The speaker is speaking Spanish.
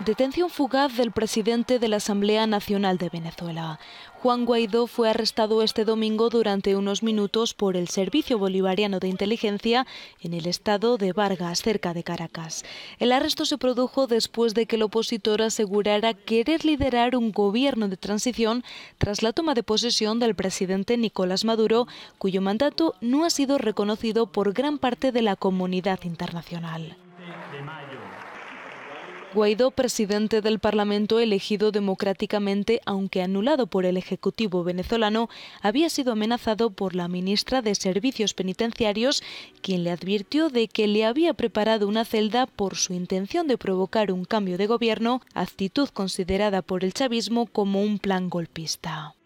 Detención fugaz del presidente de la Asamblea Nacional de Venezuela. Juan Guaidó fue arrestado este domingo durante unos minutos por el Servicio Bolivariano de Inteligencia en el estado de Vargas, cerca de Caracas. El arresto se produjo después de que el opositor asegurara querer liderar un gobierno de transición tras la toma de posesión del presidente Nicolás Maduro, cuyo mandato no ha sido reconocido por gran parte de la comunidad internacional. Guaidó, presidente del Parlamento elegido democráticamente, aunque anulado por el Ejecutivo venezolano, había sido amenazado por la ministra de Servicios Penitenciarios, quien le advirtió de que le había preparado una celda por su intención de provocar un cambio de gobierno, actitud considerada por el chavismo como un plan golpista.